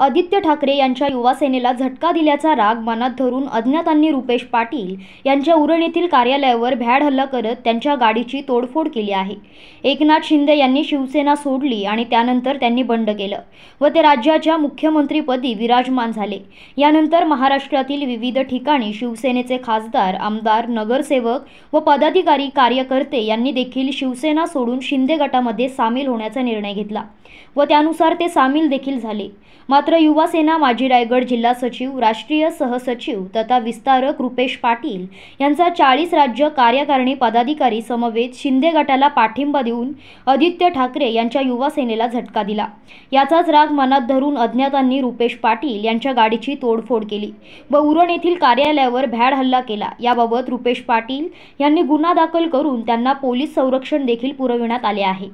आदित्य ठाकरे यांच्या युवासेनेला झटका दिल्याचा राग मनात धरून अज्ञातांनी रुपेश पाटील यांच्या उरण येथील कार्यालयावर भ्याड हल्ला करत त्यांच्या गाडीची तोडफोड केली आहे. एकनाथ शिंदे यांनी शिवसेना सोडली आणि त्यानंतर त्यांनी बंड केलं व ते राज्याच्या मुख्यमंत्रीपदी विराजमान झाले. यानंतर महाराष्ट्रातील विविध ठिकाणी शिवसेनेचे खासदार आमदार नगरसेवक व पदाधिकारी कार्यकर्ते यांनी देखील शिवसेना सोडून शिंदे गटामध्ये सामील होण्याचा निर्णय घेतला व त्यानुसार ते सामील देखील झाले. मात्र युवा सेना माजी रायगड जिल्हा सचिव राष्ट्रीय सहसचिव तथा विस्तारक रुपेश पाटील यांचा चाळीस राज्य कार्यकारिणी पदाधिकारी समवेत शिंदे गटाला पाठिंबा देऊन आदित्य ठाकरे यांच्या युवा सेनेला झटका दिला. याचाच राग मनात धरून अज्ञातांनी रुपेश पाटील यांच्या गाडीची तोडफोड केली व उरण येथील कार्यालयावर भ्याड हल्ला केला. याबाबत रुपेश पाटील यांनी गुन्हा दाखल करून त्यांना पोलीस संरक्षण देखील पुरविण्यात आले आहे.